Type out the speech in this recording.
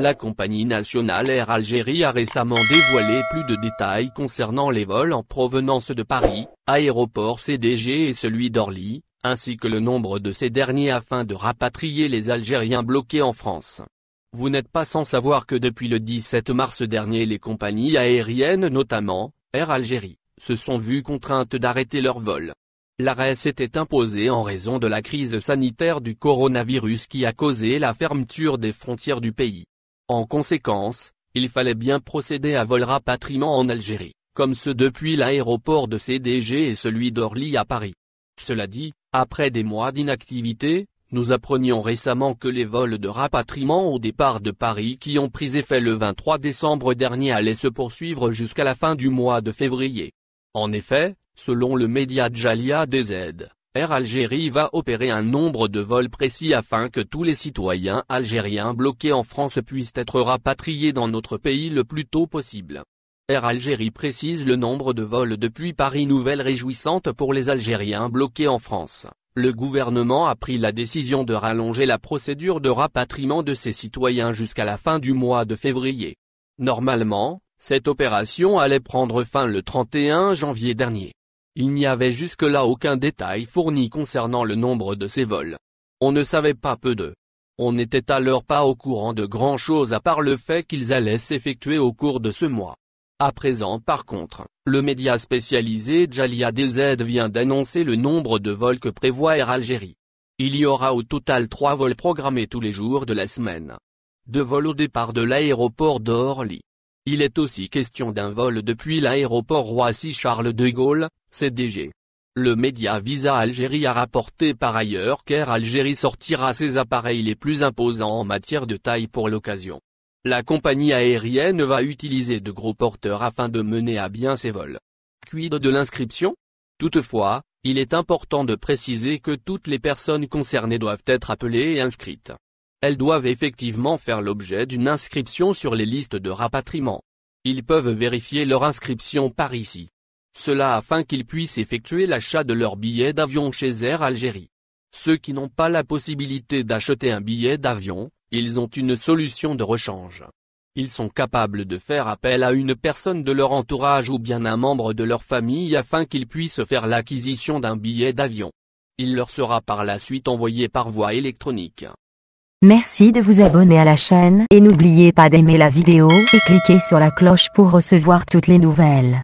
La compagnie nationale Air Algérie a récemment dévoilé plus de détails concernant les vols en provenance de Paris, aéroport CDG et celui d'Orly, ainsi que le nombre de ces derniers afin de rapatrier les Algériens bloqués en France. Vous n'êtes pas sans savoir que depuis le 17 mars dernier les compagnies aériennes notamment, Air Algérie, se sont vues contraintes d'arrêter leurs vols. L'arrêt s'était imposé en raison de la crise sanitaire du coronavirus qui a causé la fermeture des frontières du pays. En conséquence, il fallait bien procéder à vol rapatriement en Algérie, comme ceux depuis l'aéroport de CDG et celui d'Orly à Paris. Cela dit, après des mois d'inactivité, nous apprenions récemment que les vols de rapatriement au départ de Paris qui ont pris effet le 23 décembre dernier allaient se poursuivre jusqu'à la fin du mois de février. En effet, selon le média Jalia DZ, Air Algérie va opérer un nombre de vols précis afin que tous les citoyens algériens bloqués en France puissent être rapatriés dans notre pays le plus tôt possible. Air Algérie précise le nombre de vols depuis Paris nouvelle réjouissante pour les Algériens bloqués en France le gouvernement a pris la décision de rallonger la procédure de rapatriement de ses citoyens jusqu'à la fin du mois de février. Normalement, cette opération allait prendre fin le 31 janvier dernier. Il n'y avait jusque-là aucun détail fourni concernant le nombre de ces vols. On ne savait pas peu d'eux. On n'était alors pas au courant de grand-chose à part le fait qu'ils allaient s'effectuer au cours de ce mois. À présent par contre, le média spécialisé Jalia DZ vient d'annoncer le nombre de vols que prévoit Air Algérie. Il y aura au total trois vols programmés tous les jours de la semaine. Deux vols au départ de l'aéroport d'Orly. Il est aussi question d'un vol depuis l'aéroport Roissy-Charles de Gaulle, CDG. Le média Visa Algérie a rapporté par ailleurs qu'Air Algérie sortira ses appareils les plus imposants en matière de taille pour l'occasion. La compagnie aérienne va utiliser de gros porteurs afin de mener à bien ses vols. Quid de l'inscription? Toutefois, il est important de préciser que toutes les personnes concernées doivent être appelées et inscrites. Elles doivent effectivement faire l'objet d'une inscription sur les listes de rapatriement. Ils peuvent vérifier leur inscription par ici. Cela afin qu'ils puissent effectuer l'achat de leur billet d'avion chez Air Algérie. Ceux qui n'ont pas la possibilité d'acheter un billet d'avion, ils ont une solution de rechange. Ils sont capables de faire appel à une personne de leur entourage ou bien un membre de leur famille afin qu'ils puissent faire l'acquisition d'un billet d'avion. Il leur sera par la suite envoyé par voie électronique. Merci de vous abonner à la chaîne et n'oubliez pas d'aimer la vidéo et cliquer sur la cloche pour recevoir toutes les nouvelles.